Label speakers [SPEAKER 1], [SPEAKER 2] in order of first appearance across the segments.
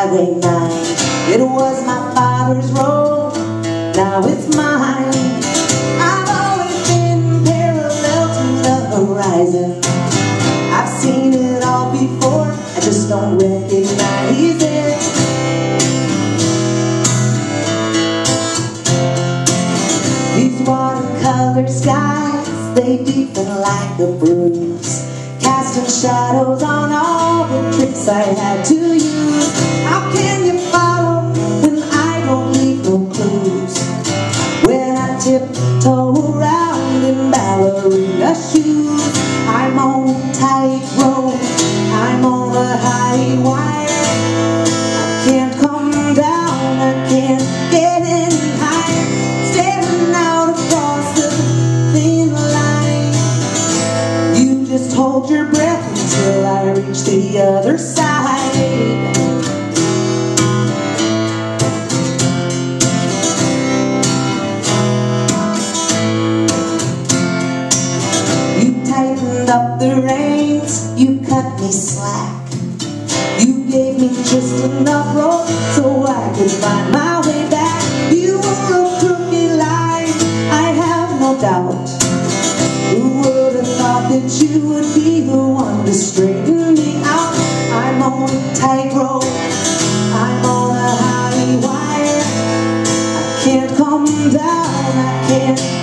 [SPEAKER 1] Highway 9. It was my father's road, now it's mine. I've always been parallel to the horizon. I've seen it all before, I just don't recognize it. These watercolor skies, they deepen like a bruise Casting shadows on all the tricks I had to use I'm on a tight rope, I'm on a high wire. I can't come down, I can't get any higher. Staring out across the thin line. You just hold your breath until I reach the other side cut me slack You gave me just enough rope so I could find my way back. You were a crooked line, I have no doubt. Who would have thought that you would be the one to straighten me out? I'm on a tightrope, I'm on a high wire. I can't come down, I can't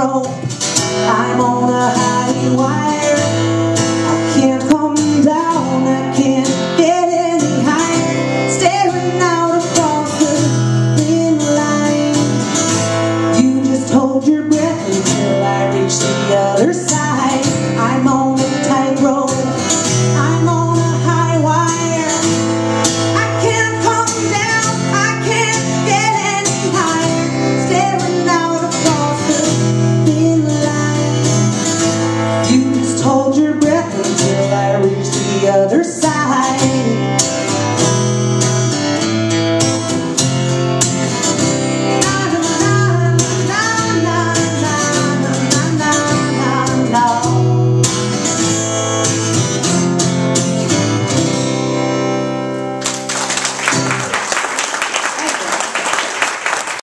[SPEAKER 1] tightrope, I'm on a high wire